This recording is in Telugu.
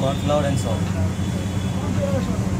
Cornflour and salt.